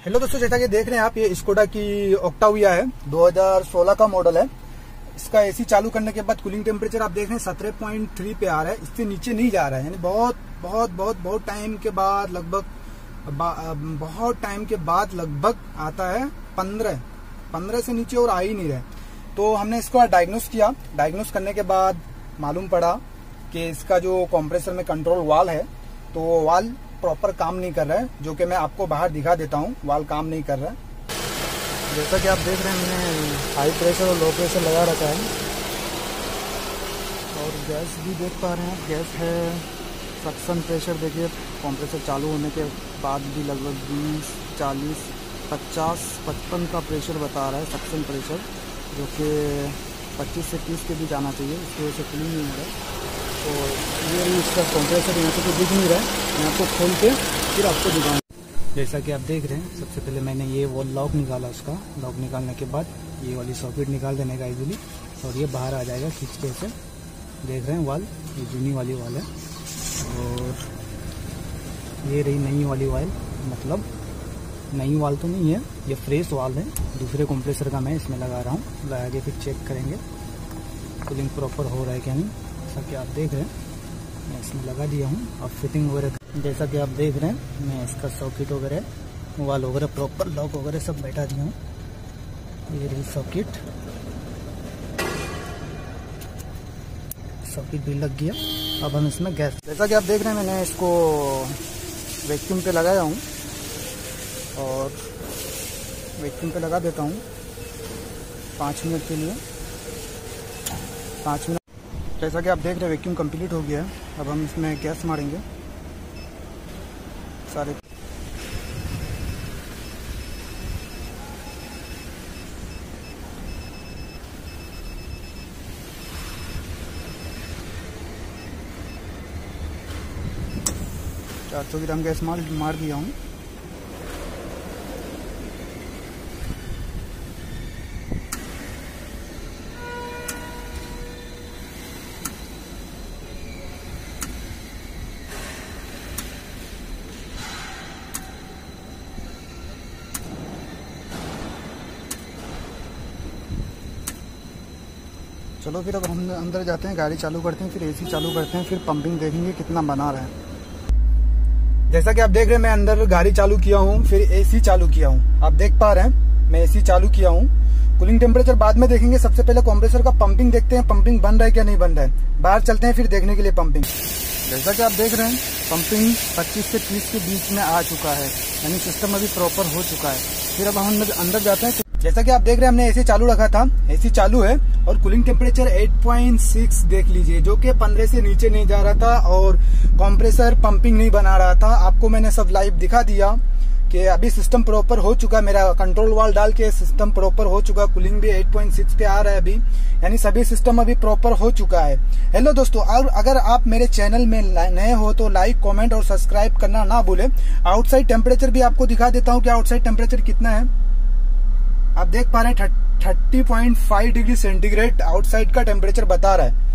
Hello दोस्तों, जैसा कि देख रहे हैं आप, ये स्कोडा की ओक्टाविया है 2016 का मॉडल है। इसका एसी चालू करने के बाद कूलिंग टेम्परेचर आप देख रहे हैं सत्रह पॉइंट थ्री पे आ रहा है, इससे नीचे नहीं जा रहा है। यानी बहुत बहुत बहुत बहुत टाइम के बाद लगभग बहुत टाइम के बाद लगभग आता है पंद्रह पंद्रह से नीचे और आ ही नहीं रहे तो हमने इसको डायग्नोस किया। डायग्नोस करने के बाद मालूम पड़ा कि इसका जो कॉम्प्रेसर में कंट्रोल वाल है तो वाल प्रॉपर काम नहीं कर रहा है, जो कि मैं आपको बाहर दिखा देता हूँ, वाल काम नहीं कर रहा है। जैसा कि आप देख रहे हैं मैंने हाई प्रेशर और लो प्रेशर लगा रखा है। और गैस भी देख पा रहे हैं, गैस है सक्सन प्रेशर देखिए कंप्रेसर चालू होने के बाद भी लगभग बीस, चालीस, पचास, पचपन का प्रेशर बता रहा है सक्सन प्रेशर जो कि पच्चीस से तीस के बीच आना चाहिए, इसकी वजह से क्लीन नहीं हो रहा है। तो ये इसका कंप्रेसर यहाँ पे तो दिख नहीं रहा है। मैं आपको खोल के फिर आपको दिखाऊँ जैसा कि आप देख रहे हैं, सबसे पहले मैंने ये वो लॉक निकाला उसका। लॉक निकालने के बाद ये वाली सॉकेट निकाल देने का इजीली और ये बाहर आ जाएगा खींच के से देख रहे हैं वाल ये जूनी वाली वाल है। और ये रही नई वाली वाल मतलब नई वाल तो नहीं है, ये फ्रेश वाल है। दूसरे कंप्रेसर का मैं इसमें लगा रहा हूँ। लगा के फिर चेक करेंगे। कूलिंग प्रॉपर हो रहा है क्या नहीं? जैसा कि आप देख रहे हैं, मैं इसमें लगा दिया हूँ। और फिटिंग वगैरह जैसा कि आप देख रहे हैं, मैं इसका सॉकेट वगैरह वाल वगैरह प्रॉपर लॉक वगैरह सब बैठा दिया हूँ। ये रही सॉकेट सॉकेट भी लग गया। अब हम इसमें गैस जैसा कि आप देख रहे हैं, मैंने इसको वैक्यूम पे लगाया हूँ। और वैक्यूम पे लगा देता हूँ पाँच मिनट के लिए। पाँच मिनट जैसा कि आप देख रहे हैं वैक्यूम कंप्लीट हो गया है। अब हम इसमें गैस मारेंगे। सारे चार सौ ग्राम गैस मार मार दिया हूँ। चलो फिर अब हम अंदर जाते हैं, गाड़ी चालू करते हैं, फिर एसी चालू करते हैं, फिर पंपिंग देखेंगे कितना बना रहा है। जैसा कि आप देख रहे हैं, मैं अंदर गाड़ी चालू किया हूँ, फिर एसी चालू किया हूँ। आप देख पा रहे हैं, मैं एसी चालू किया हूँ। कूलिंग टेम्परेचर बाद में देखेंगे, सबसे पहले कॉम्प्रेसर का पंपिंग देखते हैं पंपिंग बन रहा है क्या नहीं बन रहा है। बाहर चलते हैं, फिर देखने के लिए पंपिंग जैसा कि आप देख रहे हैं पंपिंग 25 से 30 के बीच में आ चुका है, यानी सिस्टम अभी प्रॉपर हो चुका है। फिर अब हम अंदर जाते हैं जैसा कि आप देख रहे हैं, हमने एसी चालू रखा था। एसी चालू है और कूलिंग टेम्परेचर 8.6 देख लीजिए, जो कि 15 से नीचे नहीं जा रहा था और कंप्रेसर पंपिंग नहीं बना रहा था। आपको मैंने सब लाइव दिखा दिया कि अभी सिस्टम प्रॉपर हो चुका मेरा कंट्रोल वाल डाल के सिस्टम प्रॉपर हो चुका कूलिंग भी 8.6 पे आ रहा है अभी। यानी सभी सिस्टम अभी प्रॉपर हो चुका है। हेलो दोस्तों, और अगर आप मेरे चैनल में नए हो तो लाइक कमेंट और सब्सक्राइब करना ना भूले। आउटसाइड टेम्परेचर भी आपको दिखा देता हूँ कि आउटसाइड टेम्परेचर कितना है। आप देख पा रहे हैं, thirty point five degree centigrade outside का टेम्परेचर बता रहा है।